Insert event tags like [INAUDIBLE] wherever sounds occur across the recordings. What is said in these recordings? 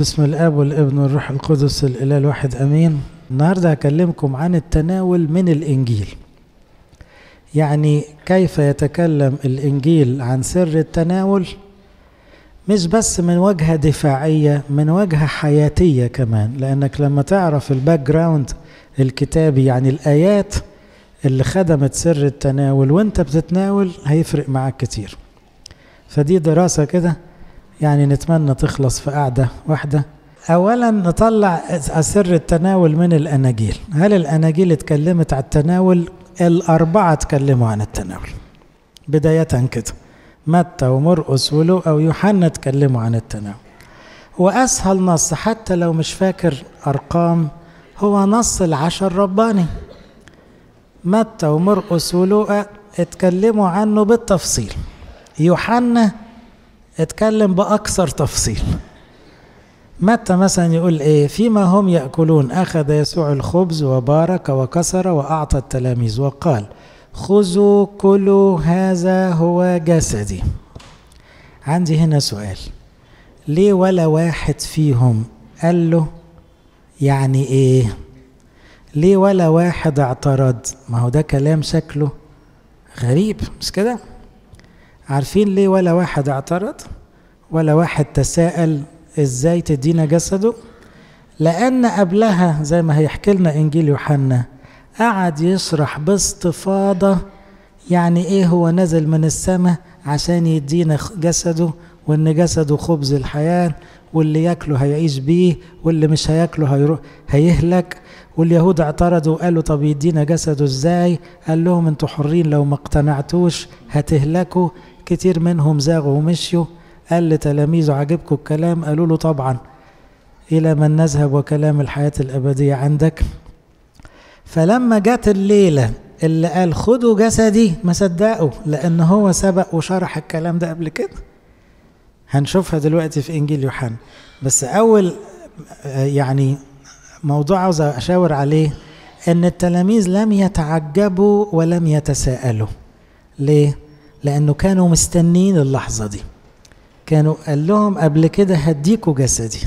بسم الأب والابن والروح القدس الإله الواحد آمين. النهارده هكلمكم عن التناول من الإنجيل. يعني كيف يتكلم الإنجيل عن سر التناول؟ مش بس من وجهة دفاعية من وجهة حياتية كمان. لأنك لما تعرف ال background الكتابي يعني الآيات اللي خدمت سر التناول وانت بتتناول هيفرق معاك كتير. فدي دراسة كده يعني نتمنى تخلص في قعدة واحدة. أولا نطلع سر التناول من الأناجيل. هل الأناجيل اتكلمت على التناول؟ الأربعة اتكلموا عن التناول. بداية كده. متى ومرقس ولوقا ويوحنا اتكلموا عن التناول. وأسهل نص حتى لو مش فاكر أرقام هو نص العشر رباني متى ومرقس ولوقا اتكلموا عنه بالتفصيل. يوحنا اتكلم بأكثر تفصيل. متى مثلا يقول إيه فيما هم يأكلون؟ أخذ يسوع الخبز وبارك وكسر وأعطى التلاميذ وقال خذوا كلوا هذا هو جسدي. عندي هنا سؤال. ليه ولا واحد فيهم قال له يعني إيه؟ ليه ولا واحد اعترض؟ ما هو ده كلام شكله غريب مش كده؟ عارفين ليه ولا واحد اعترض؟ ولا واحد تساءل إزاي تدينا جسده؟ لأن قبلها زي ما هيحكي لنا إنجيل يوحنا قعد يشرح باستفاضة يعني إيه هو نزل من السماء عشان يدينا جسده وإن جسده خبز الحياة واللي ياكله هيعيش بيه واللي مش هياكله هيروح هيهلك. واليهود اعترضوا وقالوا طب يدينا جسده إزاي؟ قال لهم أنتوا حرين لو ما اقتنعتوش هتهلكوا. كتير منهم زاغوا ومشيوا. قال لتلاميذه عجبكم الكلام؟ قالوا له طبعا. إلى من نذهب وكلام الحياة الأبدية عندك. فلما جت الليلة اللي قال خدوا جسدي. ما صدقوا لأن هو سبق وشرح الكلام ده قبل كده. هنشوفها دلوقتي في إنجيل يوحنا. بس أول يعني موضوع عاوز أشاور عليه أن التلاميذ لم يتعجبوا ولم يتساءلوا. ليه؟ لأنه كانوا مستنين اللحظة دي. كانوا قال لهم قبل كده هديكوا جسدي.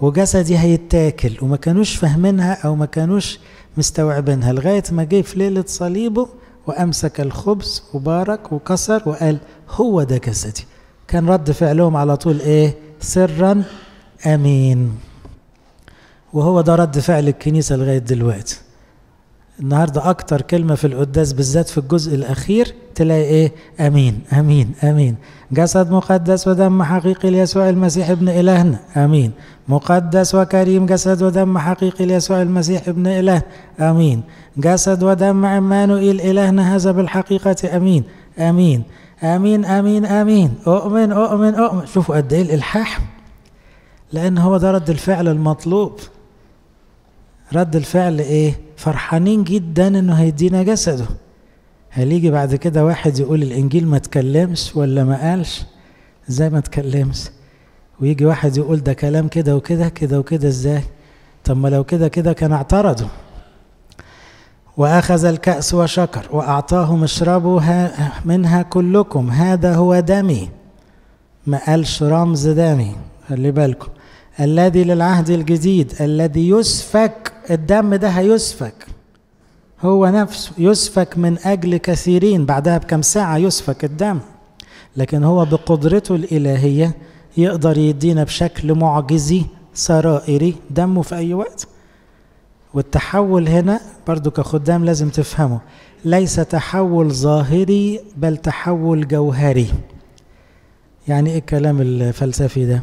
وجسدي هيتاكل وما كانوش فاهمينها أو ما كانوش مستوعبينها لغاية ما جه في ليلة صليبه وأمسك الخبز وبارك وكسر وقال هو ده جسدي. كان رد فعلهم على طول إيه؟ سرا أمين. وهو ده رد فعل الكنيسة لغاية دلوقتي. النهاردة أكتر كلمة في القداس بالذات في الجزء الأخير تلاقي إيه؟ أمين أمين أمين. جسد مقدس ودم حقيقي ليسوع المسيح ابن إلهنا. أمين. مقدس وكريم جسد ودم حقيقي ليسوع المسيح ابن إله. أمين. جسد ودم عمانوئيل إلهنا هذا بالحقيقة. أمين أمين أمين أمين أمين. أؤمن أؤمن أؤمن. شوفوا قد إيه الإلحاح. لأن هو ده رد الفعل المطلوب. رد الفعل إيه؟ فرحانين جدا إنه هيدينا جسده. هل يجي بعد كده واحد يقول الإنجيل ما تكلمش ولا ما قالش؟ إزاي ما تكلمش؟ ويجي واحد يقول ده كلام كده وكده كده وكده إزاي؟ طب ما لو كده كده كان اعترضوا. وأخذ الكأس وشكر وأعطاهم اشربوا منها كلكم هذا هو دمي. ما قالش رمز دمي خلي بالكم. الذي للعهد الجديد الذي يسفك الدم ده هيسفك. هو نفسه يسفك من أجل كثيرين بعدها بكم ساعة يسفك الدم. لكن هو بقدرته الإلهية يقدر يدينا بشكل معجزي سرائري دمه في أي وقت. والتحول هنا برضو كخدام لازم تفهمه. ليس تحول ظاهري بل تحول جوهري. يعني إيه الكلام الفلسفي ده؟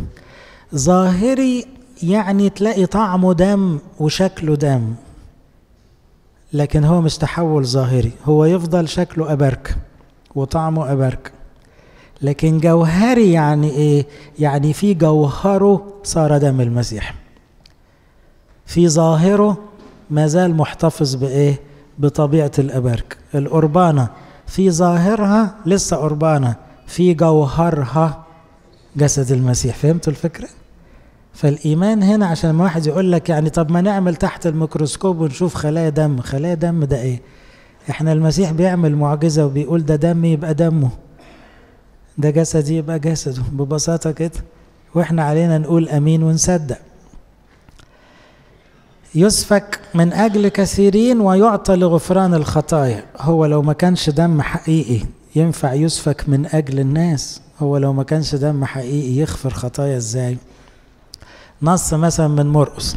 ظاهري يعني تلاقي طعمه دم وشكله دم. لكن هو مش تحول ظاهري هو يفضل شكله أبرك وطعمه أبرك. لكن جوهري يعني إيه؟ يعني في جوهره صار دم المسيح. في ظاهره ما زال محتفظ بإيه؟ بطبيعة الأبرك. القربانة في ظاهرها لسه قربانة في جوهرها جسد المسيح. فهمتوا الفكرة؟ فالإيمان هنا عشان ما واحد يقول لك يعني طب ما نعمل تحت الميكروسكوب ونشوف خلايا دم خلايا دم ده إيه؟ إحنا المسيح بيعمل معجزة وبيقول ده دم يبقى دمه. ده جسدي يبقى جسده ببساطة كده. وإحنا علينا نقول آمين ونصدق. يسفك من أجل كثيرين ويعطى لغفران الخطايا. هو لو ما كانش دم حقيقي ينفع يسفك من أجل الناس. هو لو ما كانش دم حقيقي يغفر خطايا إزاي؟ نص مثلا من مرقس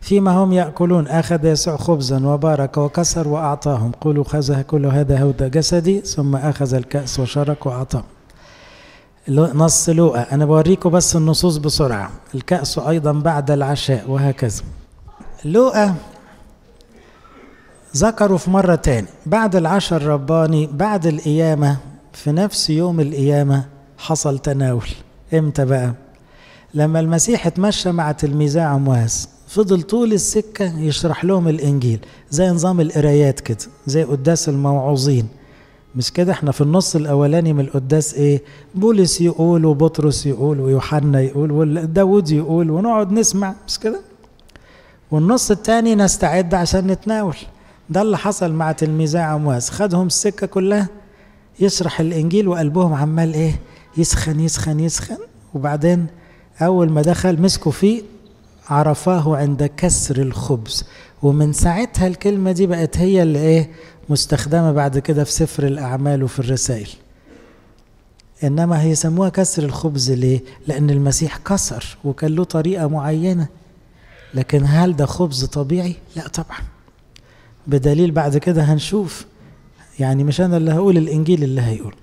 فيما هم يأكلون أخذ يسوع خبزا وبارك وكسر وأعطاهم. قولوا خذ كل هذا هود جسدي ثم أخذ الكأس وشرك وأعطاهم نص لوقا. أنا بوريكم بس النصوص بسرعة. الكأس أيضا بعد العشاء وهكذا. لوقا. ذكروا في مرة تاني. بعد العشاء الرباني بعد القيامة في نفس يوم القيامة حصل تناول. إمتى بقى؟ لما المسيح اتمشى مع تلميذي عمواس فضل طول السكة يشرح لهم الإنجيل زي نظام القرايات كده زي قداس الموعوظين. مش كده؟ إحنا في النص الأولاني من القداس إيه؟ بولس يقول وبطرس يقول ويوحنا يقول وداود يقول ونقعد نسمع مش كده؟ والنص التاني نستعد عشان نتناول. ده اللي حصل مع تلميذي عمواس. خدهم السكة كلها يشرح الإنجيل وقلبهم عمال إيه؟ يسخن يسخن يسخن. وبعدين أول ما دخل مسكوا فيه عرفاه عند كسر الخبز. ومن ساعتها الكلمة دي بقت هي اللي إيه مستخدمة بعد كده في سفر الأعمال وفي الرسائل. إنما هيسموها كسر الخبز ليه؟ لأن المسيح كسر وكان له طريقة معينة. لكن هل ده خبز طبيعي؟ لا طبعا. بدليل بعد كده هنشوف. يعني مش أنا اللي هقول الإنجيل اللي هيقول.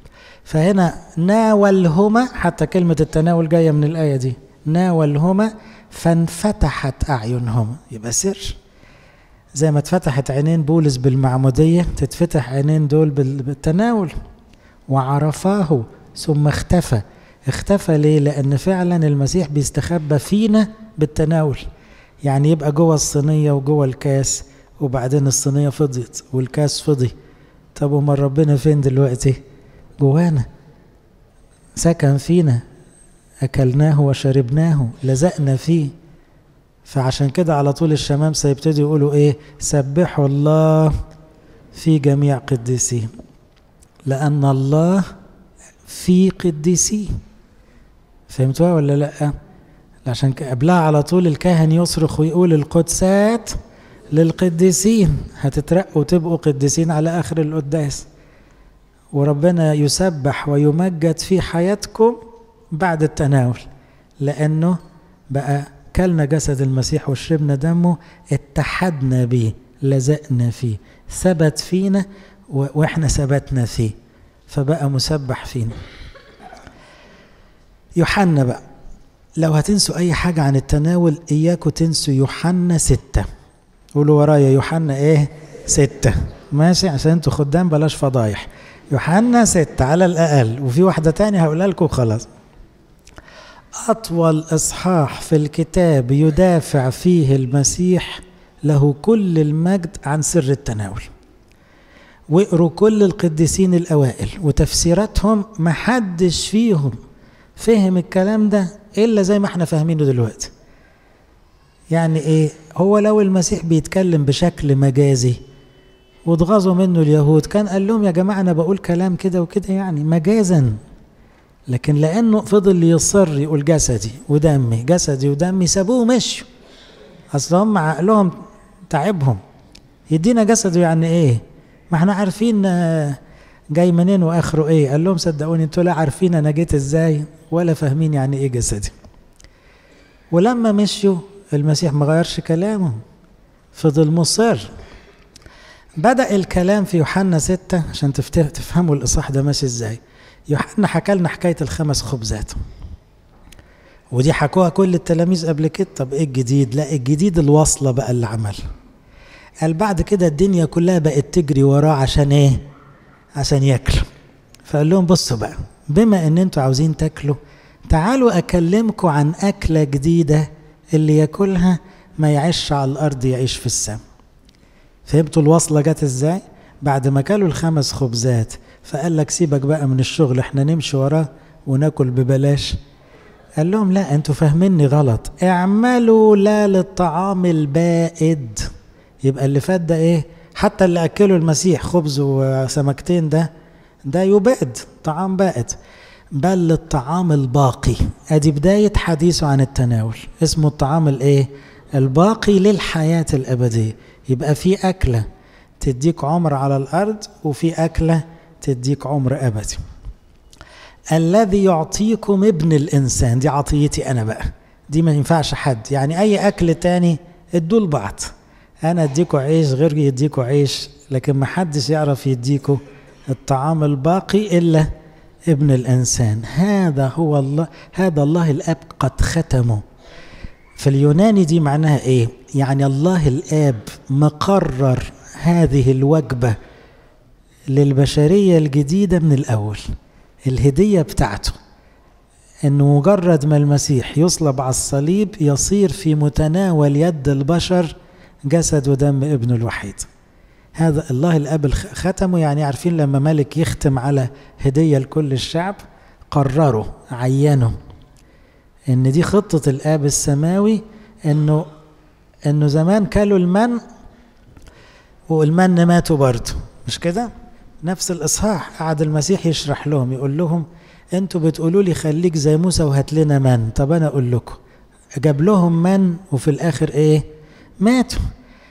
فهنا ناولهما حتى كلمة التناول جاية من الآية دي. ناولهما فانفتحت أعينهم. يبقى سر. زي ما اتفتحت عينين بولس بالمعمودية تتفتح عينين دول بالتناول. وعرفاه ثم اختفى. اختفى ليه؟ لأن فعلا المسيح بيستخبى فينا بالتناول. يعني يبقى جوه الصينية وجوه الكاس وبعدين الصينية فضيت والكاس فضي. طب وما ربنا فين دلوقتي؟ جوانا. سكن فينا. أكلناه وشربناه لزقنا فيه. فعشان كده على طول الشمام سيبتدي يقولوا إيه؟ سبحوا الله في جميع قديسيه لأن الله في قديسيه فهمتوها ولا لأ؟ عشان قبلها على طول الكاهن يصرخ ويقول القدسات للقديسين. هتترقوا وتبقوا قديسين على آخر القداس. وربنا يسبح ويمجد في حياتكم بعد التناول لأنه بقى كلنا جسد المسيح وشربنا دمه اتحدنا بيه لزقنا فيه ثبت فينا وإحنا ثبتنا فيه فبقى مسبح فينا. يوحنا بقى لو هتنسوا أي حاجة عن التناول إياكوا تنسوا يوحنا ستة. قولوا ورايا يوحنا إيه؟ ستة. ماشي؟ عشان أنتوا خدام بلاش فضايح. يوحنا ستة على الأقل. وفي واحدة تانية هقولها لكم خلاص أطول إصحاح في الكتاب يدافع فيه المسيح له كل المجد عن سر التناول. واقروا كل القديسين الأوائل وتفسيراتهم محدش فيهم فهم الكلام ده إلا زي ما إحنا فاهمينه دلوقتي. يعني إيه؟ هو لو المسيح بيتكلم بشكل مجازي واتغاظوا منه اليهود كان قال لهم يا جماعة أنا بقول كلام كده وكده يعني مجازا. لكن لأنه فضل يصر يقول جسدي ودمي جسدي ودمي سابوه ومشوا أصل هم عقلهم تعبهم. يدينا جسده يعني إيه؟ ما إحنا عارفين جاي منين وآخره إيه؟ قال لهم صدقوني أنتوا لا عارفين أنا جيت إزاي ولا فاهمين يعني إيه جسدي. ولما مشوا المسيح ما غيرش كلامه فضل مصر. بدأ الكلام في يوحنا ستة عشان تفهموا الإصحاح ده ماشي إزاي. يوحنا حكى لنا حكاية الخمس خبزات ودي حكوها كل التلاميذ قبل كده. طب إيه الجديد؟ لا الجديد الوصلة بقى اللي عمل قال بعد كده الدنيا كلها بقت تجري وراه عشان إيه؟ عشان ياكلوا. فقال لهم بصوا بقى بما إن أنتوا عاوزين تاكلوا تعالوا أكلمكم عن أكلة جديدة اللي ياكلها ما يعيش على الأرض يعيش في السماء. فهمتوا الوصلة جت إزاي؟ بعد ما كلوا الخمس خبزات فقال لك سيبك بقى من الشغل إحنا نمشي وراه وناكل ببلاش. قال لهم لا أنتوا فاهميني غلط. اعملوا لا للطعام البائد. يبقى اللي فات ده إيه؟ حتى اللي اكلوا المسيح خبز وسمكتين ده ده يباد طعام بائد. بل للطعام الباقي. ادي بداية حديثه عن التناول. اسمه الطعام الايه؟ الباقي للحياة الأبدية. يبقى في أكلة تديك عمر على الأرض وفي أكلة تديك عمر أبدي. الذي يعطيكم ابن الإنسان دي عطيتي أنا بقى. دي ما ينفعش حد. يعني أي أكل تاني ادوا لبعض. أنا أديكوا عيش غير يديكوا عيش لكن ما حدش يعرف يديكوا الطعام الباقي إلا ابن الإنسان. هذا هو الله هذا الله الأب قد ختمه. في اليوناني دي معناها إيه؟ يعني الله الآب مقرر هذه الوجبة للبشرية الجديدة من الأول الهدية بتاعته. إنه مجرد ما المسيح يصلب على الصليب يصير في متناول يد البشر جسد ودم ابنه الوحيد. هذا الله الأب ختمه. يعني عارفين لما ملك يختم على هدية لكل الشعب قرروا عينوا إن دي خطة الآب السماوي إنه إنه زمان كلوا المن والمن ماتوا برضه. مش كده؟ نفس الإصحاح. قعد المسيح يشرح لهم يقول لهم أنتوا بتقولوا لي خليك زي موسى وهات لنا من. طب أنا أقول لكم جاب لهم من وفي الآخر إيه؟ ماتوا.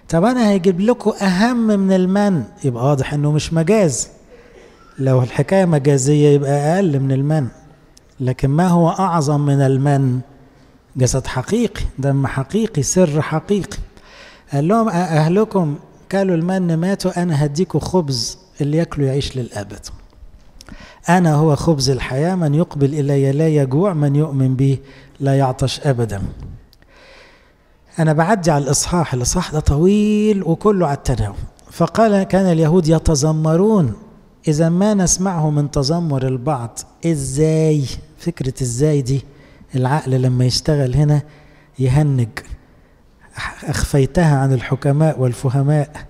طب أنا هيجيب لكم أهم من المن. يبقى واضح إنه مش مجاز. لو الحكاية مجازية يبقى أقل من المن. لكن ما هو أعظم من المن؟ جسد حقيقي دم حقيقي سر حقيقي. قال لهم أهلكم؟ كلوا المن ماتوا أنا هديكم خبز. اللي يأكله يعيش للأبد. أنا هو خبز الحياة من يقبل إلي لا يجوع من يؤمن بي لا يعطش أبدا. أنا بعدي على الإصحاح الإصحاح ده طويل وكله على التناول فقال كان اليهود يتذمرون إذا ما نسمعه من تذمر البعض. إزاي؟ فكرة إزاي دي؟ العقل لما يشتغل هنا يهنج. أخفيتها عن الحكماء والفهماء.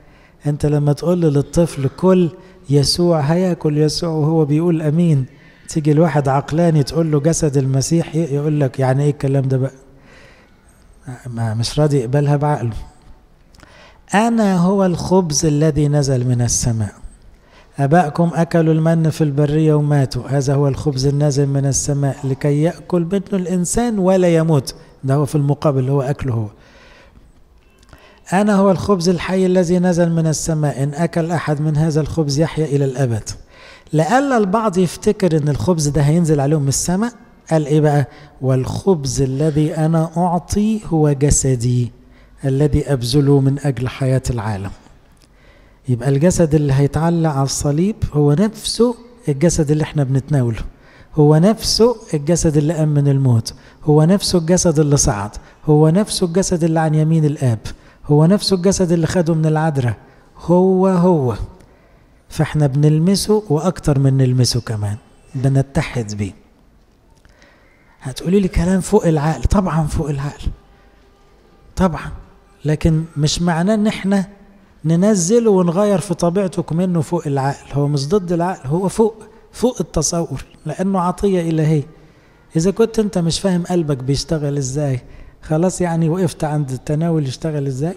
أنت لما تقول للطفل كل يسوع هيأكل يسوع وهو بيقول آمين. تيجي الواحد عقلاني تقول له جسد المسيح يقول لك يعني إيه الكلام ده بقى؟ ما مش راضي يقبلها بعقله. أنا هو الخبز الذي نزل من السماء. ابائكم أكلوا المن في البرية وماتوا. هذا هو الخبز النازل من السماء لكي يأكل منه الإنسان ولا يموت. ده هو في المقابل هو أكله هو. أنا هو الخبز الحي الذي نزل من السماء. إن أكل أحد من هذا الخبز يحيا إلى الأبد. لألا البعض يفتكر إن الخبز ده هينزل عليهم من السماء قال إيه بقى؟ والخبز الذي أنا أعطي هو جسدي الذي أبذله من أجل حياة العالم. يبقى الجسد اللي هيتعلق على الصليب هو نفسه الجسد اللي إحنا بنتناوله. هو نفسه الجسد اللي قام من الموت. هو نفسه الجسد اللي صعد. هو نفسه الجسد اللي عن يمين الآب. هو نفسه الجسد اللي خده من العذراء. هو هو. فاحنا بنلمسه وأكتر من نلمسه كمان. بنتحد بيه. هتقولي لي كلام فوق العقل. طبعا فوق العقل. طبعا. لكن مش معناه إن إحنا ننزله ونغير في طبيعته كمنه فوق العقل. هو مش ضد العقل. هو فوق فوق التصور. لأنه عطية إلهية. إذا كنت أنت مش فاهم قلبك بيشتغل إزاي خلاص يعني وقفت عند التناول يشتغل إزاي؟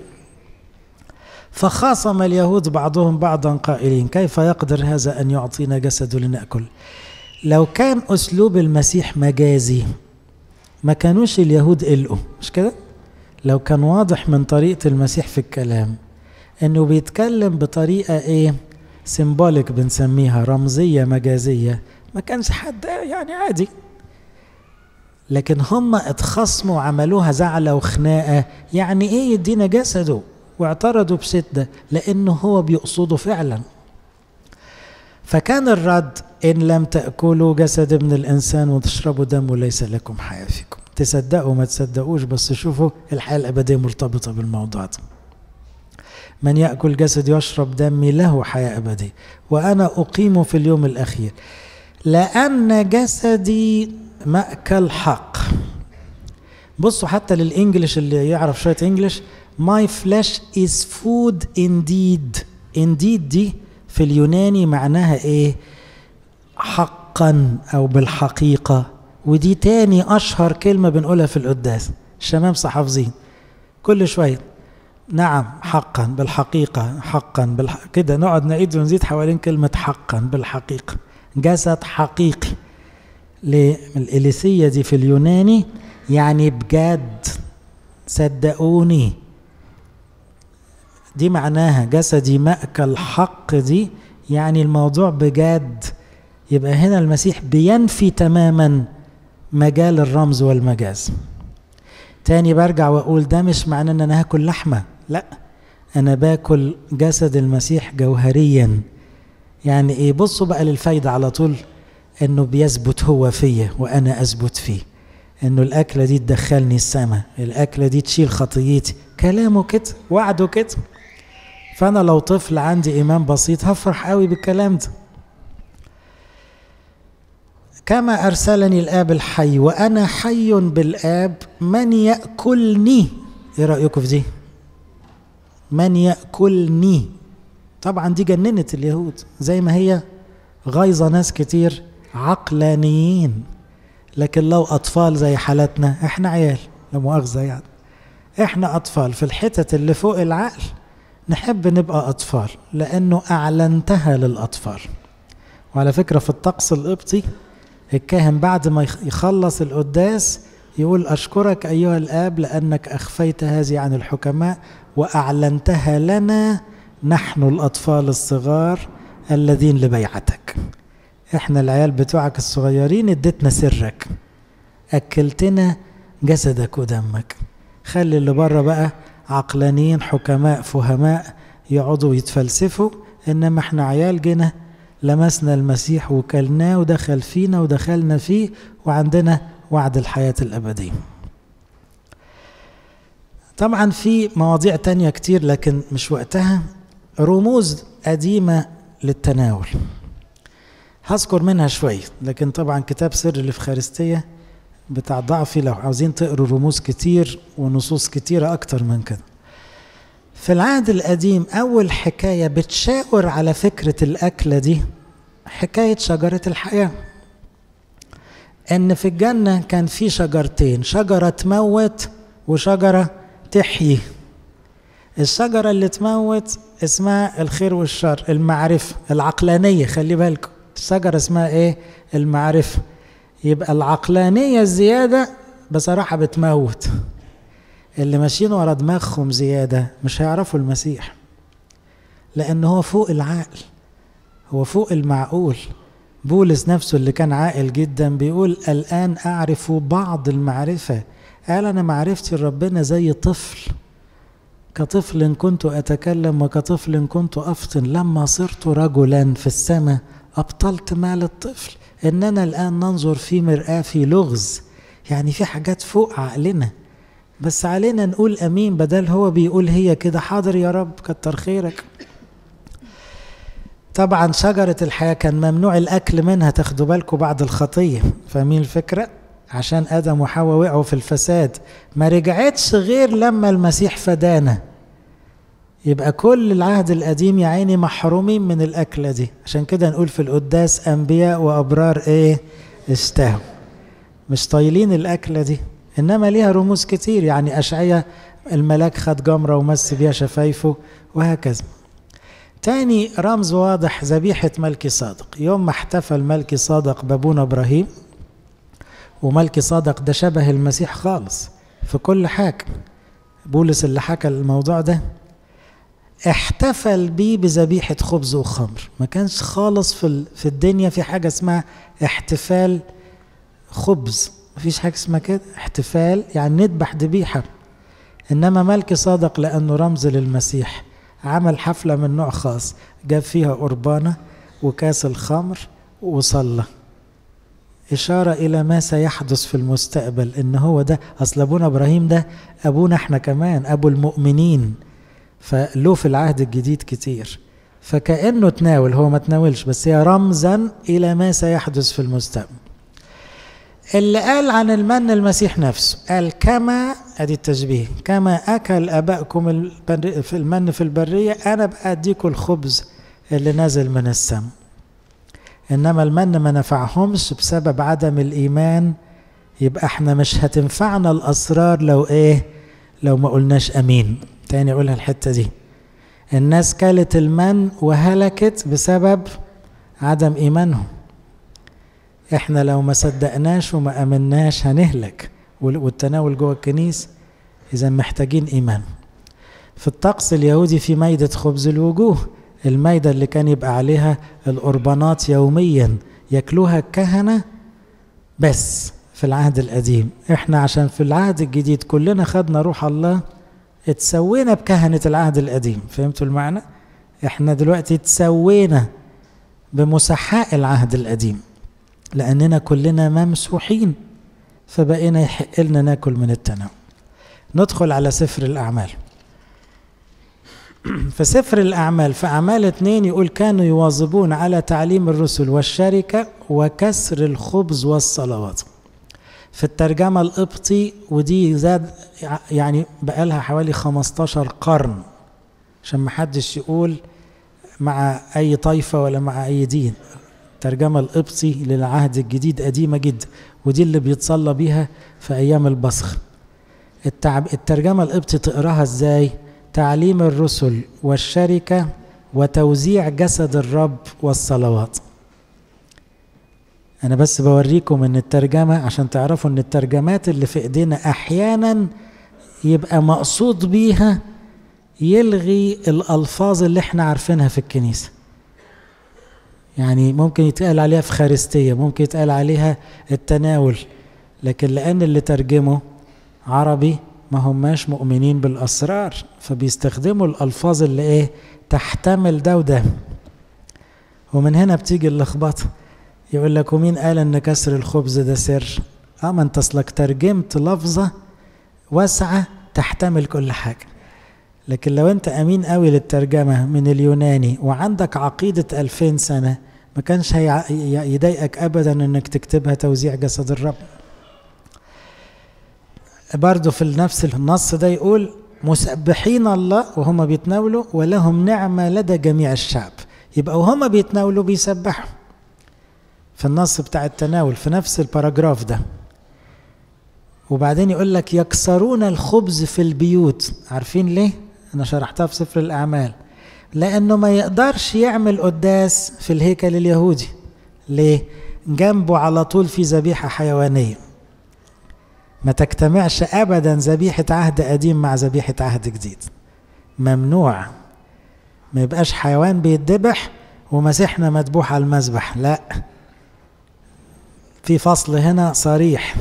فخاصم اليهود بعضهم بعضا قائلين كيف يقدر هذا أن يعطينا جسده لنأكل؟ لو كان أسلوب المسيح مجازي ما كانوش اليهود قلقوا مش كده؟ لو كان واضح من طريقة المسيح في الكلام إنه بيتكلم بطريقة إيه؟ سيمبوليك بنسميها رمزية مجازية ما كانش حد يعني عادي. لكن هم اتخصموا وعملوها زعلة وخناقة. يعني إيه يدينا جسده؟ واعترضوا بشدة لأنه هو بيقصده فعلا. فكان الرد إن لم تأكلوا جسد ابن الإنسان وتشربوا دمه ليس لكم حياة فيكم. تصدقوا ما تصدقوش بس شوفوا الحياة الأبدية مرتبطة بالموضوع ده. من يأكل جسدي ويشرب دمي له حياة أبدية. وأنا أقيم في اليوم الأخير. لأن جسدي مأكل حق. بصوا حتى للإنجليش اللي يعرف شوية إنجليش My flesh is food indeed. Indeed دي في اليوناني معناها إيه؟ حقا أو بالحقيقة. ودي تاني أشهر كلمة بنقولها في القداس. الشمام حافظين كل شوية. نعم حقا بالحقيقة. حقا بالح... كده نقعد نعيد ونزيد حوالين كلمة حقا بالحقيقة. جسد حقيقي. الإليسية دي في اليوناني يعني بجد صدقوني. دي معناها جسدي مأكل حق دي يعني الموضوع بجد يبقى هنا المسيح بينفي تماما مجال الرمز والمجاز. تاني برجع وأقول ده مش معناه إن أنا هاكل لحمة لأ أنا باكل جسد المسيح جوهريا. يعني إيه؟ بصوا بقى للفايدة على طول. أنه بيثبت هو فيا وأنا أثبت فيه. أنه الأكلة دي تدخلني السماء الأكلة دي تشيل خطيتي كلامه كده وعده كده. فأنا لو طفل عندي إيمان بسيط هفرح قوي بالكلام ده. كما أرسلني الآب الحي وأنا حي بالآب من يأكلني. إيه رأيكم في دي؟ من يأكلني. طبعا دي جننت اليهود زي ما هي غايظة ناس كتير عقلانيين. لكن لو أطفال زي حالتنا إحنا عيال لا مؤاخذه يعني. إحنا أطفال في الحتت اللي فوق العقل نحب نبقى أطفال لأنه أعلنتها للأطفال. وعلى فكرة في الطقس القبطي الكاهن بعد ما يخلص القداس يقول أشكرك أيها الآب لأنك أخفيت هذه عن الحكماء وأعلنتها لنا نحن الأطفال الصغار الذين لبيعتك. إحنا العيال بتوعك الصغيرين اديتنا سرك. أكلتنا جسدك ودمك. خلي اللي بره بقى عقلانيين حكماء فهماء يقعدوا يتفلسفوا إنما إحنا عيال جينا لمسنا المسيح وكلناه ودخل فينا ودخلنا فيه وعندنا وعد الحياة الأبدية. طبعا في مواضيع تانية كتير لكن مش وقتها. رموز قديمة للتناول. هذكر منها شوية لكن طبعا كتاب سر الإفخارستية بتاع ضعفي لو عاوزين تقروا رموز كتير ونصوص كتيرة أكتر من كده. في العهد القديم أول حكاية بتشاور على فكرة الأكلة دي حكاية شجرة الحياة. إن في الجنة كان في شجرتين شجرة تموت وشجرة تحيي. الشجرة اللي تموت اسمها الخير والشر المعرفة العقلانية خلي بالكم. الشجرة اسمها إيه؟ المعرفة. يبقى العقلانية الزيادة بصراحة بتموت. اللي ماشيين ورا دماغهم زيادة مش هيعرفوا المسيح لأن هو فوق العقل هو فوق المعقول. بولس نفسه اللي كان عاقل جدا بيقول الآن أعرف بعض المعرفة. قال أنا معرفتي ربنا زي طفل. كطفل كنت أتكلم وكطفل كنت أفطن لما صرت رجلا في السماء أبطلت مال الطفل. إننا الآن ننظر في مرآة في لغز. يعني في حاجات فوق عقلنا. بس علينا نقول آمين بدل هو بيقول هي كده. حاضر يا رب كتر خيرك. طبعا شجرة الحياة كان ممنوع الأكل منها تاخدوا بالكم بعد الخطية. فاهمين الفكرة؟ عشان آدم وحواء وقعوا في الفساد. ما رجعتش غير لما المسيح فدانا. يبقى كل العهد القديم يا عيني محرومين من الأكلة دي. عشان كده نقول في القداس أنبياء وأبرار إيه؟ اشتهوا مش طايلين الأكلة دي. إنما ليها رموز كتير. يعني أشعية الملاك خد جمرة ومس بيها شفايفه وهكذا. تاني رمز واضح ذبيحة ملكي صادق. يوم ما احتفل ملكي صادق بابونا إبراهيم وملكي صادق ده شبه المسيح خالص في كل حاجة. بولس اللي حكى الموضوع ده احتفل بيه بذبيحة خبز وخمر. ما كانش خالص في, في الدنيا في حاجة اسمها احتفال خبز. مفيش حاجة اسمها كده. احتفال يعني نذبح ذبيحة. إنما ملكي صادق لأنه رمز للمسيح. عمل حفلة من نوع خاص. جاب فيها قربانة وكاس الخمر وصلى. إشارة إلى ما سيحدث في المستقبل. إن هو ده أصل أبونا إبراهيم ده أبونا إحنا كمان أبو المؤمنين. فله في العهد الجديد كتير. فكأنه تناول هو ما تناولش بس هي رمزا إلى ما سيحدث في المستقبل. اللي قال عن المن المسيح نفسه قال كما أدي التشبيه كما أكل ابائكم في المن في البرية أنا بقى اديكم الخبز اللي نازل من السماء إنما المن ما نفعهمش بسبب عدم الإيمان. يبقى إحنا مش هتنفعنا الأسرار لو إيه لو ما قلناش آمين. تاني اقولها الحتة دي. الناس كلت المن وهلكت بسبب عدم إيمانهم. إحنا لو ما صدقناش وما آمناش هنهلك. والتناول جوه الكنيسة إذا محتاجين إيمان. في الطقس اليهودي في ميدة خبز الوجوه. الميدة اللي كان يبقى عليها القربانات يوميا. ياكلوها الكهنة بس في العهد القديم. إحنا عشان في العهد الجديد كلنا خدنا روح الله اتسوينا بكهنة العهد القديم. فهمتوا المعنى؟ إحنا دلوقتي اتسوينا بمسحاء العهد القديم لأننا كلنا ممسوحين فبقينا يحق لنا ناكل من التناول ندخل على سفر الأعمال. [CLEARS THROAT] في سفر الأعمال في أعمال اتنين يقول كانوا يواظبون على تعليم الرسل والشركة وكسر الخبز والصلوات. في الترجمة القبطي ودي زاد يعني بقالها حوالي 15 قرن عشان ما حدش يقول مع أي طائفة ولا مع أي دين. الترجمة القبطي للعهد الجديد قديمة جدا ودي اللي بيتصلى بيها في أيام البصخ. التعب الترجمة القبطي تقراها إزاي؟ تعليم الرسل والشركة وتوزيع جسد الرب والصلوات. أنا بس بوريكم إن الترجمة عشان تعرفوا إن الترجمات اللي في إيدينا أحيانا يبقى مقصود بيها يلغي الألفاظ اللي إحنا عارفينها في الكنيسة. يعني ممكن يتقال عليها فخارستية ممكن يتقال عليها التناول لكن لأن اللي ترجمه عربي ما هماش مؤمنين بالأسرار فبيستخدموا الألفاظ اللي إيه تحتمل ده وده. ومن هنا بتيجي اللخبطة. يقول لك ومين قال إن كسر الخبز ده سر؟ آه ما أنت أصلك ترجمت لفظة واسعة تحتمل كل حاجة. لكن لو أنت أمين قوي للترجمة من اليوناني وعندك عقيدة ألفين سنة ما كانش يضايقك ابدا إنك تكتبها توزيع جسد الرب. برضه في نفس النص ده يقول مسبحين الله وهم بيتناولوا ولهم نعمة لدى جميع الشعب. يبقى وهم بيتناولوا بيسبحوا. في النص بتاع التناول في نفس الباراجراف ده. وبعدين يقول لك يكسرون الخبز في البيوت. عارفين ليه؟ أنا شرحتها في سفر الأعمال. لأنه ما يقدرش يعمل قداس في الهيكل اليهودي. ليه؟ جنبه على طول في ذبيحة حيوانية. ما تجتمعش ابدا ذبيحة عهد قديم مع ذبيحة عهد جديد. ممنوع. ما يبقاش حيوان بيتذبح ومسيحنا مذبوح على المذبح. لا. في فصل هنا صريح.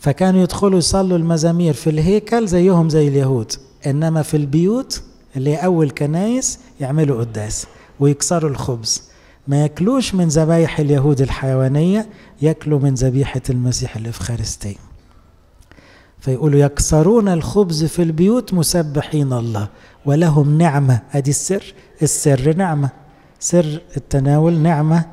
فكانوا يدخلوا يصلوا المزامير في الهيكل زيهم زي اليهود إنما في البيوت اللي أول كنايس يعملوا قداس ويكسروا الخبز. ما ياكلوش من ذبايح اليهود الحيوانية ياكلوا من ذبيحة المسيح الافخارستيه فيقولوا يكسرون الخبز في البيوت مسبحين الله ولهم نعمة. أدي السر؟ السر نعمة. سر التناول نعمة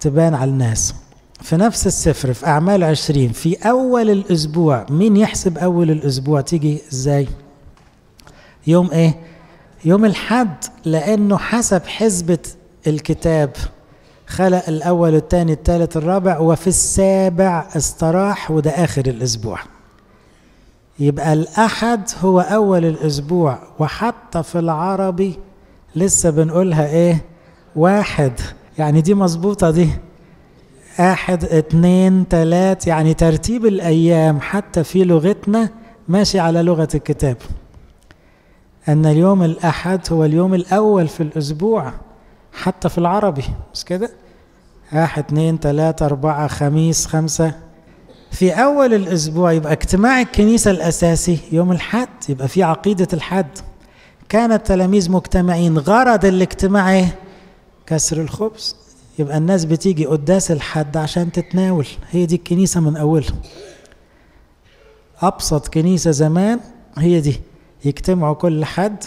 تبان على الناس. في نفس السفر في أعمال عشرين في أول الأسبوع مين يحسب أول الأسبوع تيجي إزاي؟ يوم إيه؟ يوم الحد لأنه حسب حسبة الكتاب. خلق الأول الثاني الثالث الرابع وفي السابع استراح وده آخر الأسبوع. يبقى الأحد هو أول الأسبوع وحتى في العربي لسه بنقولها إيه؟ واحد. يعني دي مظبوطة دي؟ واحد اتنين تلات يعني ترتيب الأيام حتى في لغتنا ماشي على لغة الكتاب. أن اليوم الأحد هو اليوم الأول في الأسبوع حتى في العربي مش كده؟ واحد اتنين تلاتة أربعة خميس خمسة. في أول الأسبوع يبقى اجتماع الكنيسة الأساسي يوم الحد يبقى في عقيدة الحد. كان التلاميذ مجتمعين غرض الاجتماع إيه؟ كسر الخبز. يبقى الناس بتيجي قداس الحد عشان تتناول. هي دي الكنيسة من أولها. أبسط كنيسة زمان هي دي. يجتمعوا كل حد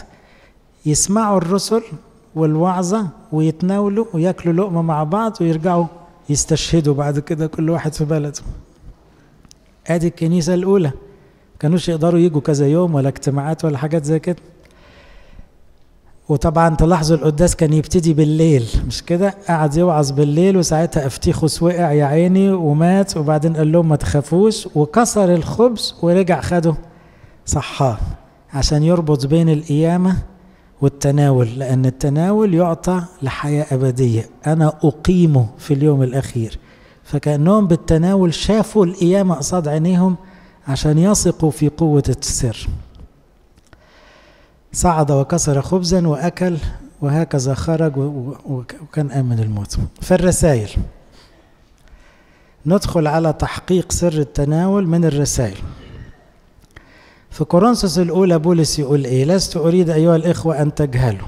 يسمعوا الرسل والوعظة ويتناولوا وياكلوا لقمة مع بعض ويرجعوا يستشهدوا بعد كده كل واحد في بلده. أدي الكنيسة الأولى. كانوش يقدروا يجوا كذا يوم ولا اجتماعات ولا حاجات زي كده. وطبعا تلاحظوا القداس كان يبتدي بالليل مش كده؟ قعد يوعظ بالليل وساعتها افتيخوس وقع يا عيني ومات وبعدين قال لهم ما تخافوش وكسر الخبز ورجع خده صحاه عشان يربط بين القيامة والتناول لأن التناول يعطى لحياة أبدية. أنا أقيمه في اليوم الأخير. فكأنهم بالتناول شافوا القيامة قصاد عينيهم عشان يثقوا في قوة السر. صعد وكسر خبزا وأكل وهكذا خرج وكان آمن الموت. في الرسائل ندخل على تحقيق سر التناول من الرسائل. في كورنثوس الأولى بولس يقول إيه؟ لست أريد أيها الإخوة أن تجهلوا.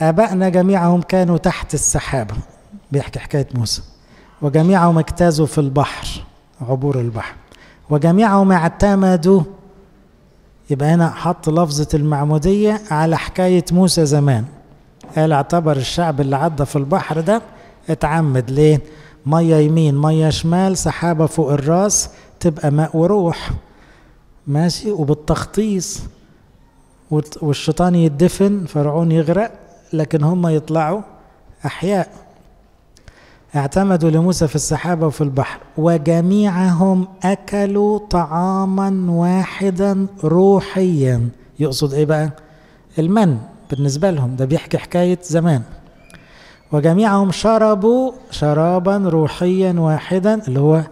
آبائنا جميعهم كانوا تحت السحابة. بيحكي حكاية موسى. وجميعهم اجتازوا في البحر عبور البحر. وجميعهم اعتمدوا يبقى هنا حط لفظة المعمودية على حكاية موسى زمان. قال اعتبر الشعب اللي عدى في البحر ده اتعمد. ليه؟ مية يمين مية شمال سحابة فوق الراس تبقى ماء وروح. ماشي؟ وبالتخطيص. والشيطان يدفن فرعون يغرق لكن هم يطلعوا أحياء. اعتمدوا لموسى في السحابة وفي البحر وجميعهم أكلوا طعاما واحدا روحيا. يقصد إيه بقى؟ المن بالنسبة لهم ده بيحكي حكاية زمان. وجميعهم شربوا شرابا روحيا واحدا اللي هو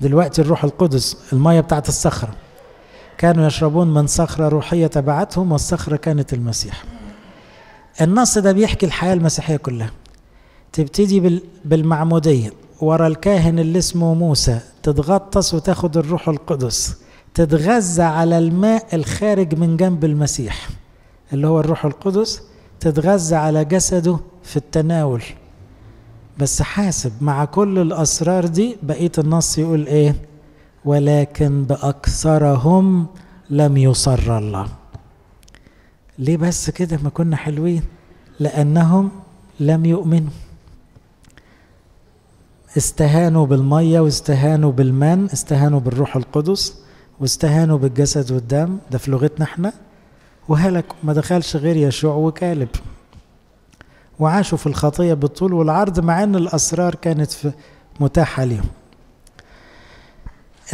دلوقتي الروح القدس المية بتاعت الصخرة. كانوا يشربون من صخرة روحية تبعتهم والصخرة كانت المسيح. النص ده بيحكي الحياة المسيحية كلها. تبتدي بالمعمودية. ورا الكاهن اللي اسمه موسى تتغطس وتاخد الروح القدس. تتغذى على الماء الخارج من جنب المسيح اللي هو الروح القدس. تتغذى على جسده في التناول. بس حاسب مع كل الأسرار دي بقية النص يقول إيه؟ ولكن بأكثرهم لم يصر الله. ليه بس كده ما كنا حلوين؟ لأنهم لم يؤمنوا. استهانوا بالمية واستهانوا بالمن استهانوا بالروح القدس واستهانوا بالجسد والدم. ده في لغتنا إحنا. وهلكوا ما دخلش غير يشوع وكالب. وعاشوا في الخطية بالطول والعرض مع إن الأسرار كانت في متاحة ليهم.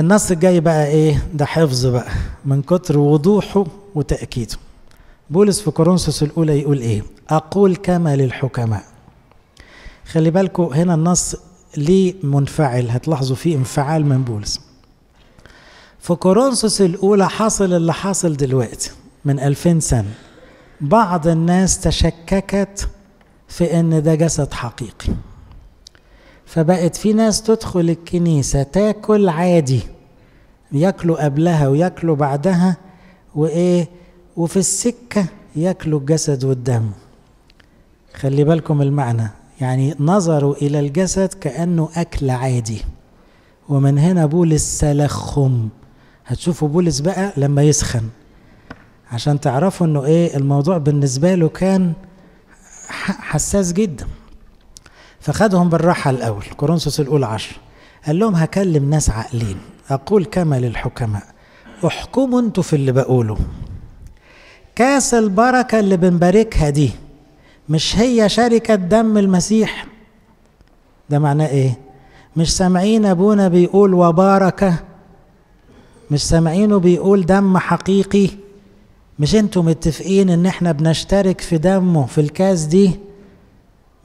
النص الجاي بقى إيه؟ ده حفظ بقى من كتر وضوحه وتأكيده. بولس في كورنثوس الأولى يقول إيه؟ أقول كما للحكماء. خلي بالكم هنا النص ليه منفعل هتلاحظوا فيه انفعال من بولس. في كورنثوس الأولى حصل اللي حاصل دلوقتي من 2000 سنة. بعض الناس تشككت في إن ده جسد حقيقي. فبقت في ناس تدخل الكنيسة تاكل عادي ياكلوا قبلها وياكلوا بعدها وإيه وفي السكة ياكلوا الجسد والدم. خلي بالكم المعنى. يعني نظروا إلى الجسد كأنه أكل عادي. ومن هنا بولس سلخهم. هتشوفوا بولس بقى لما يسخن. عشان تعرفوا إنه إيه الموضوع بالنسبة له كان حساس جدا. فخدهم بالراحة الأول كورنثوس الأولى عشر. قال لهم هكلم ناس عاقلين. أقول كما للحكماء. احكموا أنتوا في اللي بقوله. كاس البركة اللي بنباركها دي. مش هي شركة دم المسيح. ده معناه إيه؟ مش سامعين أبونا بيقول وباركة مش سامعينه بيقول دم حقيقي. مش أنتوا متفقين إن إحنا بنشترك في دمه في الكاس دي؟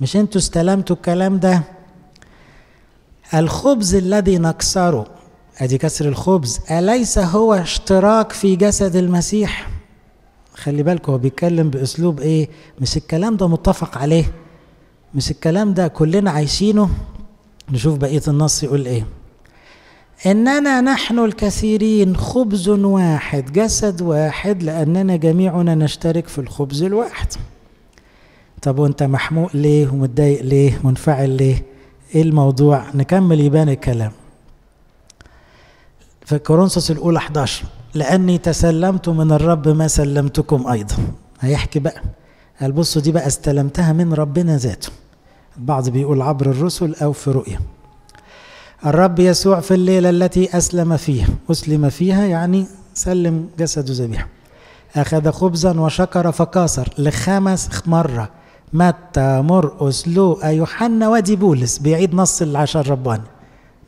مش أنتوا استلمتوا الكلام ده؟ الخبز الذي نكسره أدي كسر الخبز أليس هو اشتراك في جسد المسيح؟ خلي بالكم هو بيتكلم بأسلوب إيه؟ مش الكلام ده متفق عليه. مش الكلام ده كلنا عايشينه. نشوف بقية النص يقول إيه. إننا نحن الكثيرين خبز واحد جسد واحد لأننا جميعنا نشترك في الخبز الواحد. طب وأنت محموق ليه؟ ومتضايق ليه؟ منفعل ليه؟ إيه الموضوع؟ نكمل يبان الكلام. في كورنثوس الأولى 11 لأني تسلمت من الرب ما سلمتكم أيضا. هيحكي بقى. قال بصوا دي بقى استلمتها من ربنا ذاته. البعض بيقول عبر الرسل أو في رؤية. الرب يسوع في الليلة التي أسلم فيها أسلم فيها يعني سلم جسده ذبيحة. أخذ خبزا وشكر فكاثر لخمس مرة. متى مرقس لوقا يوحنا وادي بولس بيعيد نص العشر رباني.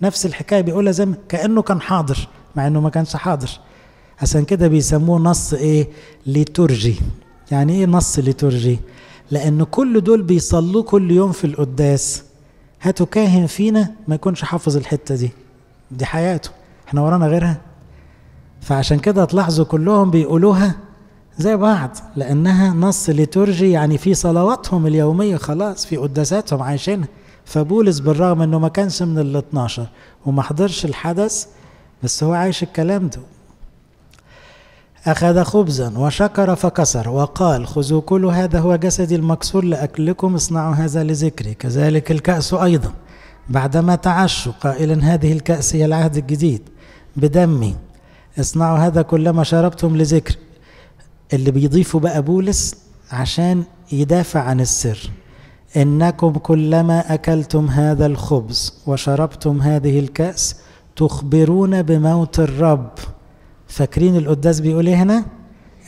نفس الحكاية بيقولها زي كأنه كان حاضر مع إنه ما كانش حاضر. عشان كده بيسموه نص إيه؟ ليتورجي. يعني إيه نص ليتورجي؟ لأن كل دول بيصلوا كل يوم في القداس. هاتوا كاهن فينا ما يكونش حافظ الحتة دي. دي حياته. إحنا ورانا غيرها. فعشان كده تلاحظوا كلهم بيقولوها زي بعض لأنها نص ليتورجي يعني في صلواتهم اليومية خلاص في قداساتهم عايشينها. فبولس بالرغم إنه ما كانش من ال 12 وما حضرش الحدث بس هو عايش الكلام ده. أخذ خبزا وشكر فكسر وقال خذوا كل هذا هو جسدي المكسور لأكلكم اصنعوا هذا لذكري. كذلك الكأس أيضا. بعدما تعشوا قائلا هذه الكأس هي العهد الجديد. بدمي اصنعوا هذا كلما شربتم لذكر. اللي بيضيفوا بقى بولس عشان يدافع عن السر. إنكم كلما أكلتم هذا الخبز وشربتم هذه الكأس تخبرون بموت الرب. فاكرين القداس بيقول إيه هنا؟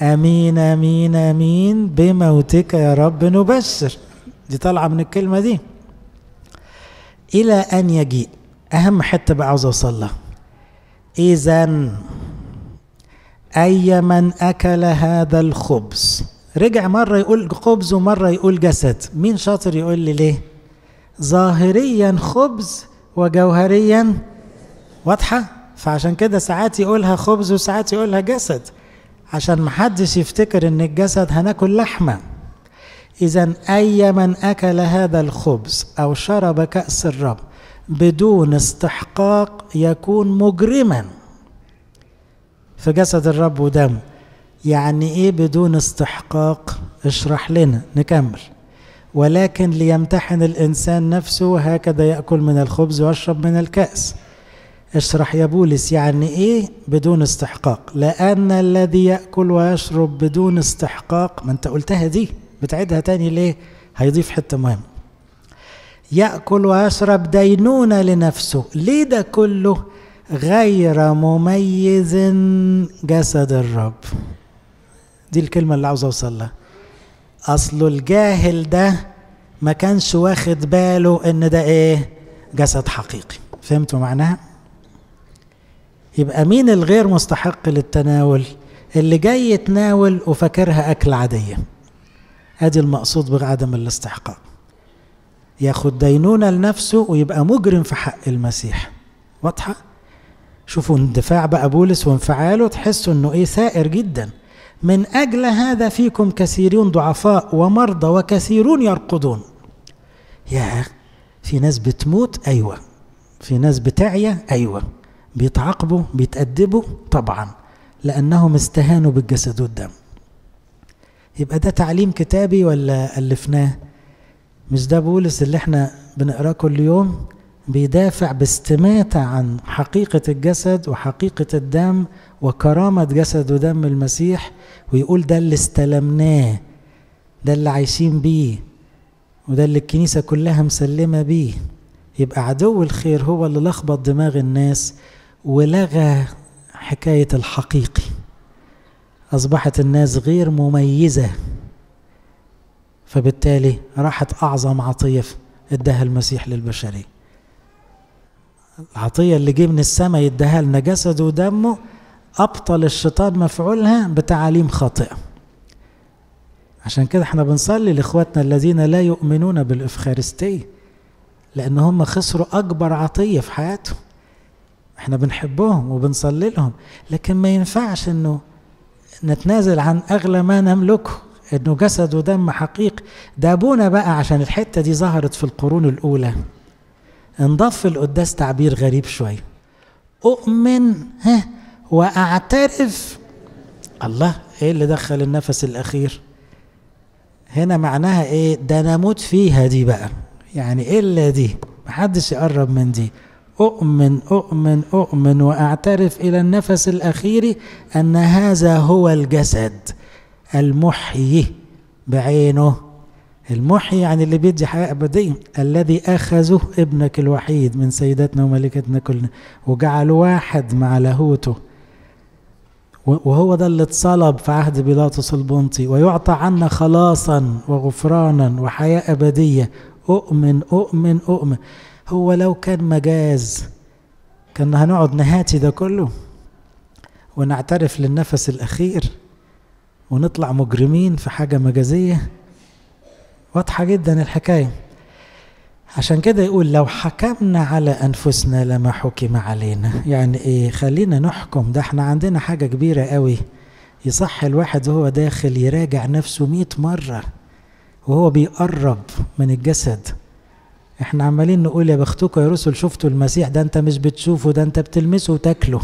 آمين آمين آمين بموتك يا رب نبشر. دي طالعة من الكلمة دي. إلى أن يجيء. أهم حتة بقى عاوز أوصل لها. اذا أي من أكل هذا الخبز؟ رجع مرة يقول خبز ومرة يقول جسد. مين شاطر يقول لي ليه؟ ظاهريا خبز وجوهريا واضحة؟ فعشان كده ساعات يقولها خبز وساعات يقولها جسد. عشان محدش يفتكر إن الجسد هناكل لحمة. اذا أي من أكل هذا الخبز أو شرب كأس الرب بدون استحقاق يكون مجرما. في جسد الرب ودم يعني إيه بدون استحقاق؟ اشرح لنا نكمل. ولكن ليمتحن الإنسان نفسه هكذا يأكل من الخبز ويشرب من الكأس. اشرح يا بولس يعني إيه بدون استحقاق؟ لأن الذي يأكل ويشرب بدون استحقاق ما أنت قلتها دي بتعيدها تاني ليه؟ هيضيف حتة مهمة. يأكل ويشرب دينونة لنفسه. ليه ده كله؟ غير مميز جسد الرب. دي الكلمة اللي عاوز أوصل لها. اصله الجاهل ده ما كانش واخد باله إن ده إيه؟ جسد حقيقي. فهمتوا معناها؟ يبقى مين الغير مستحق للتناول؟ اللي جاي يتناول وفاكرها أكل عادية. أدي المقصود بعدم الاستحقاق. ياخد دينونة لنفسه ويبقى مجرم في حق المسيح. واضحة؟ شوفوا اندفاع بقى بولس وانفعاله تحسوا إنه إيه ثائر جدا. من أجل هذا فيكم كثيرون ضعفاء ومرضى وكثيرون يرقدون. يا في ناس بتموت أيوه. في ناس بتعيا أيوه. بيتعاقبوا بيتأدبوا طبعا لأنهم استهانوا بالجسد والدم. يبقى ده تعليم كتابي ولا ألفناه؟ مش ده بولس اللي إحنا بنقرأه كل يوم؟ بيدافع باستماتة عن حقيقة الجسد وحقيقة الدم وكرامة جسد ودم المسيح ويقول ده اللي استلمناه ده اللي عايشين بيه وده اللي الكنيسة كلها مسلمة بيه. يبقى عدو الخير هو اللي لخبط دماغ الناس ولغى حكاية الحقيقي أصبحت الناس غير مميزة فبالتالي راحت أعظم عطية اداها المسيح للبشرية. العطية اللي جه من السماء يديها لنا جسده ودمه أبطل الشيطان مفعولها بتعاليم خاطئة. عشان كده إحنا بنصلي لإخواتنا الذين لا يؤمنون بالإفخارستية لأن هم خسروا أكبر عطية في حياتهم. إحنا بنحبهم وبنصلي لهم لكن ما ينفعش إنه نتنازل عن أغلى ما نملكه إنه جسد ودم حقيقي ده أبونا بقى عشان الحتة دي ظهرت في القرون الأولى. انضاف في القداس تعبير غريب شوية. أؤمن ها وأعترف. الله إيه اللي دخل النفس الأخير؟ هنا معناها إيه؟ ده نموت فيها دي بقى. يعني إلا دي محدش يقرب من دي. أؤمن أؤمن أؤمن وأعترف إلى النفس الأخير أن هذا هو الجسد المحيي بعينه. المحيي يعني اللي بيدي حياة أبدية الذي أخذه ابنك الوحيد من سيداتنا وملكتنا كلنا وجعل واحد مع لاهوته. وهو ده اللي اتصلب في عهد بيلاطس البنطي ويعطى عنا خلاصا وغفرانا وحياة أبدية. أؤمن أؤمن أؤمن. هو لو كان مجاز كان هنقعد نهاتي ده كله ونعترف للنفس الأخير ونطلع مجرمين في حاجة مجازية. واضحة جدا الحكاية. عشان كده يقول لو حكمنا على أنفسنا لما حكم علينا. يعني إيه؟ خلينا نحكم. ده إحنا عندنا حاجة كبيرة قوي. يصح الواحد وهو داخل يراجع نفسه مئة مرة وهو بيقرب من الجسد. إحنا عمالين نقول يا بختكم يا رسل شفتوا المسيح ده انت مش بتشوفه ده انت بتلمسه وتاكله.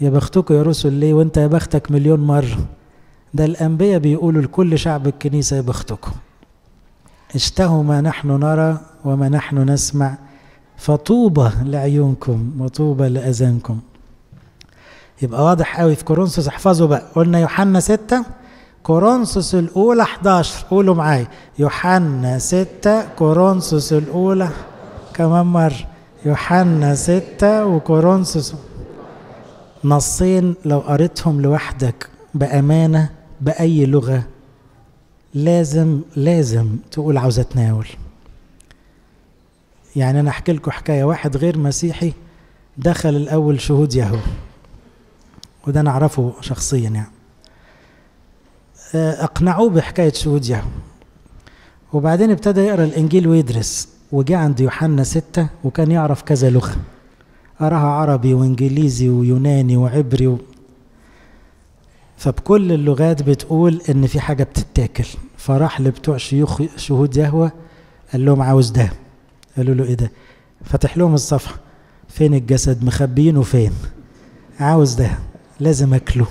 يا بختكم يا رسل ليه؟ وانت يا بختك مليون مرة. ده الأنبياء بيقولوا لكل شعب الكنيسة يا بختكم اشتهوا ما نحن نرى وما نحن نسمع فطوبى لعيونكم وطوبى لأذانكم. يبقى واضح قوي في كورنثوس احفظوا بقى. قلنا يوحنا ستة كورنثوس الأولى 11 قولوا معايا يوحنا ستة كورنثوس الأولى. كمان مرة. يوحنا ستة وكورنثوس. نصين لو قريتهم لوحدك بأمانة بأي لغة لازم لازم تقول عاوز اتناول يعني أنا أحكي لكم حكاية. واحد غير مسيحي دخل الأول شهود يهوه وده أنا أعرفه شخصيا يعني. اقنعوه بحكاية شهود يهوه وبعدين ابتدى يقرأ الإنجيل ويدرس وجه عند يوحنا ستة وكان يعرف كذا لغة. قرأها عربي وإنجليزي ويوناني وعبري و... فبكل اللغات بتقول إن في حاجة بتتاكل. فراح لبتوع شيوخ شهود يهوة قال لهم عاوز ده. قالوا له إيه ده؟ فتح لهم الصفحة. فين الجسد؟ مخبيينه فين؟ عاوز ده لازم أكله.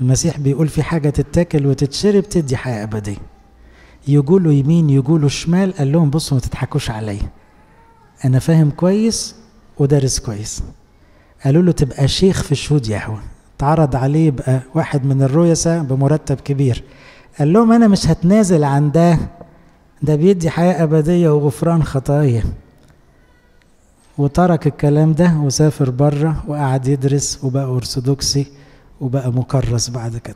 المسيح بيقول في حاجة تتاكل وتتشرب تدي حياة أبدية. يقولوا يمين يقولوا شمال قال لهم بصوا ما تضحكوش عليا. أنا فاهم كويس ودارس كويس. قالوا له تبقى شيخ في شهود يهوه. اتعرض عليه يبقى واحد من الرؤساء بمرتب كبير. قال لهم أنا مش هتنازل عن ده. ده بيدي حياة أبدية وغفران خطايا. وترك الكلام ده وسافر بره وقعد يدرس وبقى أرثوذكسي. وبقى مكرس بعد كده.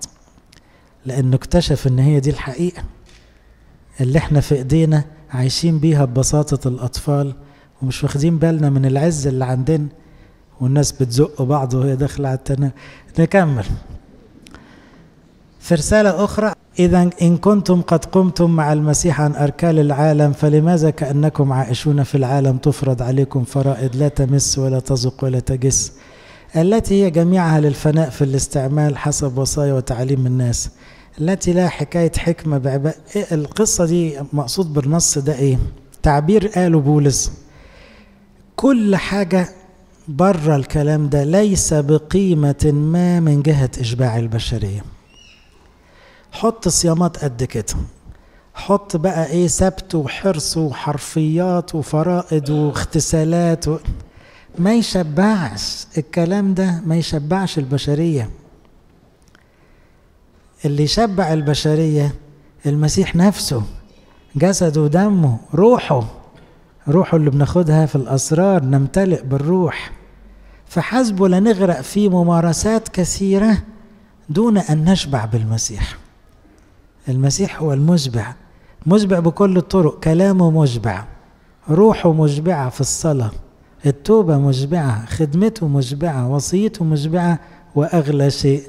لأنه اكتشف إن هي دي الحقيقة اللي إحنا في إيدينا عايشين بيها ببساطة الأطفال ومش واخدين بالنا من العز اللي عندنا والناس بتزق بعض وهي داخلة على التنا. نكمل. في رسالة أخرى إذا إن كنتم قد قمتم مع المسيح عن أركال العالم فلماذا كأنكم عائشون في العالم تفرض عليكم فرائض لا تمس ولا تزق ولا تجس؟ التي هي جميعها للفناء في الاستعمال حسب وصايا وتعليم الناس التي لا حكاية حكمة بعباء إيه القصة دي مقصود بالنص ده إيه؟ تعبير قاله بولس. كل حاجة بره الكلام ده ليس بقيمة ما من جهة إشباع البشرية. حط صيامات قد كده. حط بقى إيه؟ سبت وحرص وحرفيات وفرائض واغتسالات و... ما يشبعش الكلام ده ما يشبعش البشرية. اللي يشبع البشرية المسيح نفسه جسده ودمه روحه. روحه اللي بناخدها في الأسرار نمتلئ بالروح. فحسبه لنغرق في ممارسات كثيرة دون أن نشبع بالمسيح. المسيح هو المشبع مشبع بكل الطرق. كلامه مشبع روحه مشبعة في الصلاة. التوبة مشبعة خدمته مشبعة وصيته مشبعة وأغلى شيء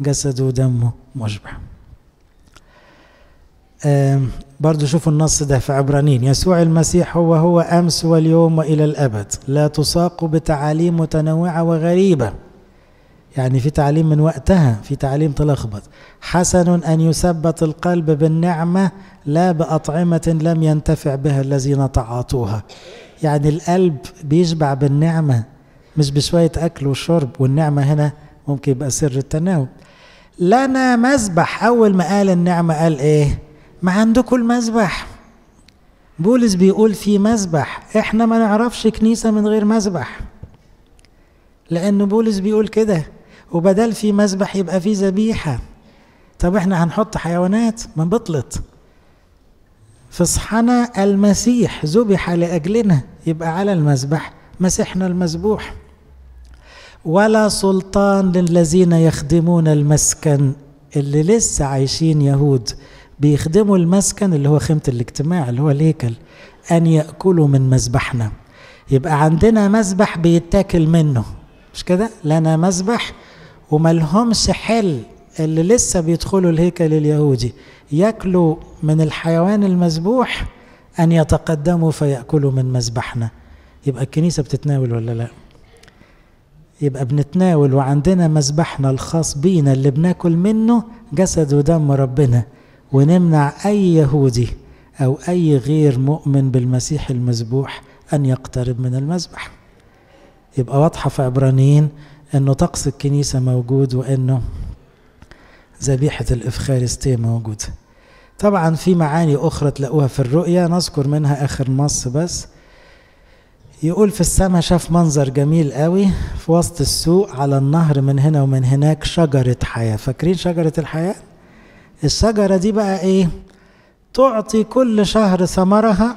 جسده ودمه مشبع برضو شوفوا النص ده في عبرانيين. يسوع المسيح هو هو أمس واليوم وإلى الأبد. لا تساق بتعاليم متنوعة وغريبة. يعني في تعليم من وقتها في تعليم تلخبط. حسن أن يثبت القلب بالنعمة لا بأطعمة لم ينتفع بها الذين تعاطوها. يعني القلب بيشبع بالنعمة مش بشوية أكل وشرب والنعمة هنا ممكن يبقى سر التناول لنا مذبح أول ما قال النعمة قال إيه؟ ما عندكم المذبح بولس بيقول في مذبح إحنا ما نعرفش كنيسة من غير مذبح لأن بولس بيقول كده وبدل في مذبح يبقى في ذبيحة. طب إحنا هنحط حيوانات؟ ما بطلت فصحنا المسيح ذبح لأجلنا. يبقى على المذبح. مسحنا المذبوح. ولا سلطان للذين يخدمون المسكن اللي لسه عايشين يهود. بيخدموا المسكن اللي هو خيمة الاجتماع اللي هو الهيكل أن يأكلوا من مذبحنا. يبقى عندنا مذبح بيتاكل منه. مش كده؟ لنا مذبح وملهمش حل. اللي لسه بيدخلوا الهيكل اليهودي ياكلوا من الحيوان المذبوح أن يتقدموا فيأكلوا من مذبحنا. يبقى الكنيسة بتتناول ولا لا؟ يبقى بنتناول وعندنا مذبحنا الخاص بينا اللي بناكل منه جسد ودم ربنا ونمنع أي يهودي أو أي غير مؤمن بالمسيح المذبوح أن يقترب من المذبح. يبقى واضحة في عبرانيين أنه طقس الكنيسة موجود وأنه ذبيحة الإفخارستية موجودة طبعا في معاني أخرى تلاقوها في الرؤيا نذكر منها آخر نص بس. يقول في السماء شاف منظر جميل قوي في وسط السوق على النهر من هنا ومن هناك شجرة حياة. فاكرين شجرة الحياة؟ الشجرة دي بقى إيه؟ تعطي كل شهر ثمرها.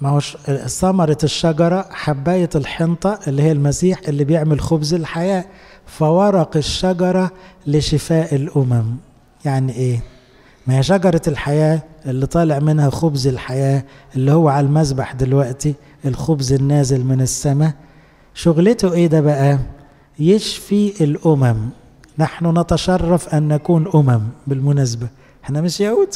ما هو ثمرة الشجرة حباية الحنطة اللي هي المسيح اللي بيعمل خبز الحياة. فورق الشجرة لشفاء الأمم. يعني إيه؟ ما هي شجرة الحياة اللي طالع منها خبز الحياة اللي هو على المذبح دلوقتي الخبز النازل من السماء. شغلته إيه ده بقى؟ يشفي الأمم. نحن نتشرف أن نكون أمم بالمناسبة. إحنا مش يهود.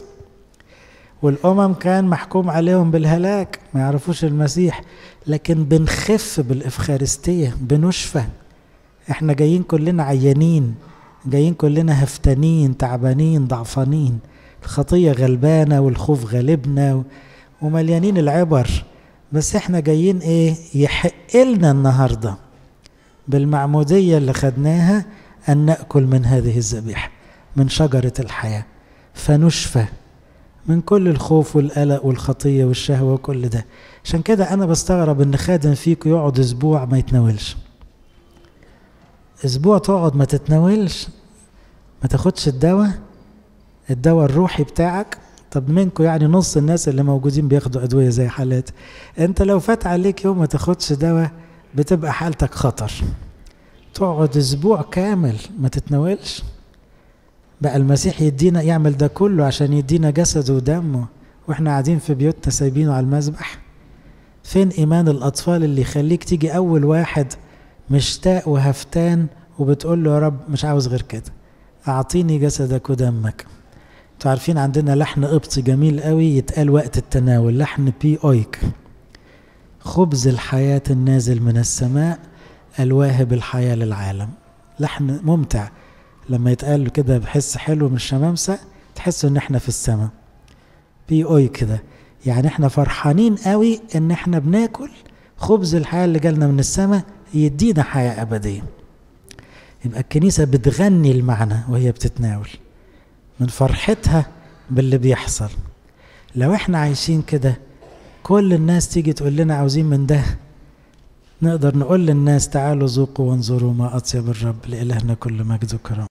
والأمم كان محكوم عليهم بالهلاك. ما يعرفوش المسيح. لكن بنخف بالإفخارستية بنشفى. إحنا جايين كلنا عيانين جايين كلنا هفتانين تعبانين ضعفانين. الخطية غلبانة والخوف غالبنا ومليانين العبر. بس إحنا جايين إيه؟ يحق لنا النهارده بالمعمودية اللي خدناها أن نأكل من هذه الذبيحة من شجرة الحياة. فنشفى من كل الخوف والقلق والخطية والشهوة وكل ده. عشان كده أنا بستغرب إن خادم فيكم يقعد أسبوع ما يتناولش. أسبوع تقعد ما تتناولش ما تاخدش الدواء الدواء الروحي بتاعك. طب منكم يعني نص الناس اللي موجودين بياخدوا أدوية زي حالات. أنت لو فات عليك يوم ما تاخدش دواء بتبقى حالتك خطر. تقعد أسبوع كامل ما تتناولش. بقى المسيح يدينا يعمل ده كله عشان يدينا جسده ودمه. وإحنا قاعدين في بيوتنا سايبينه على المذبح. فين إيمان الأطفال اللي يخليك تيجي أول واحد مشتاق وهفتان وبتقول له يا رب مش عاوز غير كده. أعطيني جسدك ودمك. أنتوا عارفين عندنا لحن قبطي جميل قوي يتقال وقت التناول لحن بي أويك. خبز الحياة النازل من السماء الواهب الحياة للعالم. لحن ممتع. لما يتقال كده بحس حلو من الشمامسة تحس إن إحنا في السماء. بي أوي كده. يعني إحنا فرحانين قوي إن إحنا بناكل خبز الحياة اللي جالنا من السماء يدينا حياة أبدية. يبقى الكنيسة بتغني المعنى وهي بتتناول من فرحتها باللي بيحصل. لو إحنا عايشين كده كل الناس تيجي تقول لنا عاوزين من ده نقدر نقول للناس تعالوا ذوقوا وانظروا ما أطيب الرب لإلهنا كل مجد وكرم